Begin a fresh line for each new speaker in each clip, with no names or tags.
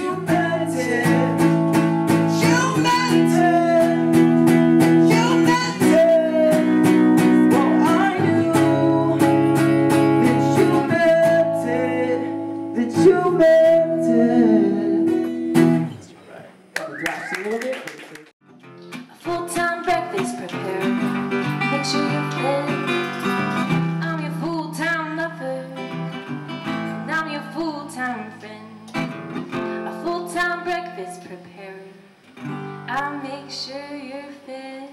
you
make sure you're fed.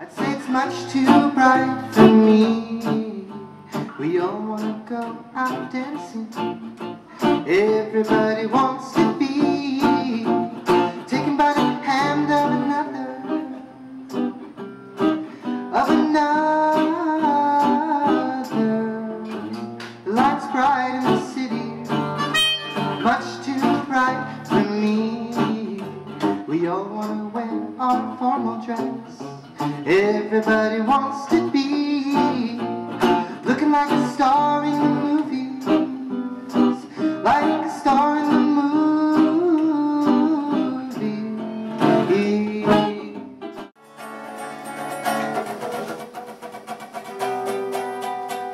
I'd say it's much too bright for me. We all wanna go out dancing. Everybody wants to wanna wear our formal dress. Everybody wants to be looking like a star in the movies, like a star in the movie.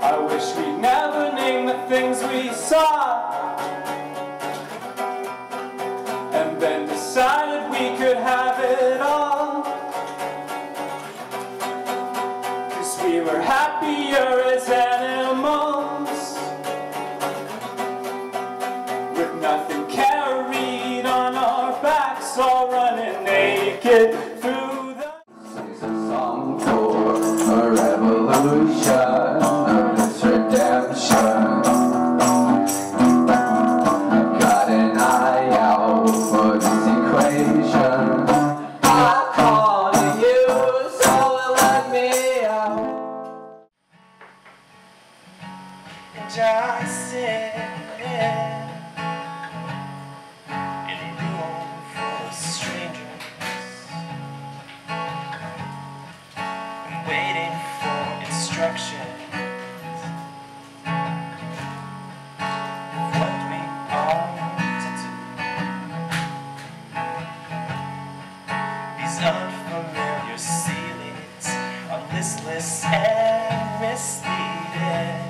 I wish we'd never named the things we saw we were happier as animals. With nothing carried on our backs All running naked through the
It's a song for a revolution of this
In a room full of strangers waiting for instructions what we to do. These unfamiliar ceilings are listless and misleading.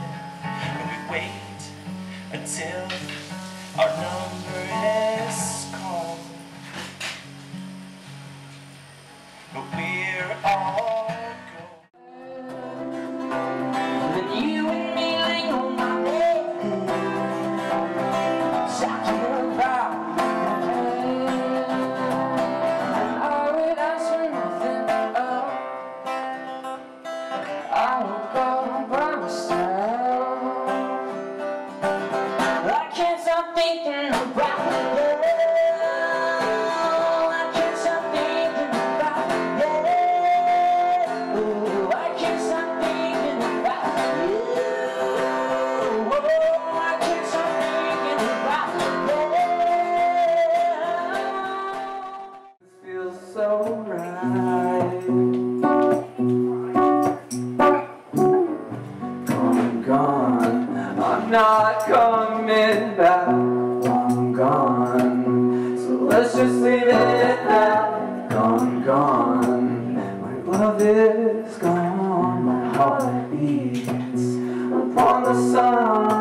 Our number
I'm not coming back. I'm gone. So let's just leave it at. Gone, gone. My love is gone. My heart beats upon the sun.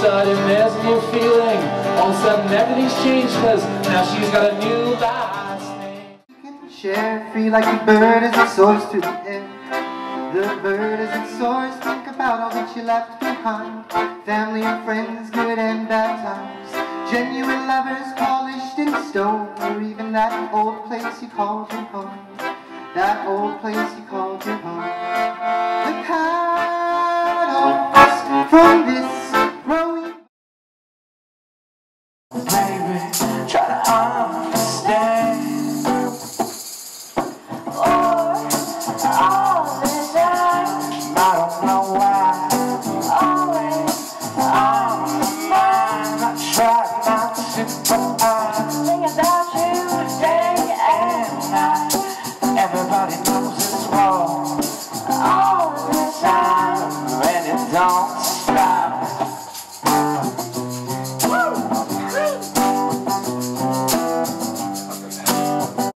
Sudden, there's a new feeling. All of a sudden, everything's changed because now she's got a new last name.
Share free like a bird as it soars through the air. The bird as it soars, think about all that you left behind. Family and friends, good and bad times. Genuine lovers polished in stone, or even that old place you called your home. That old place you called your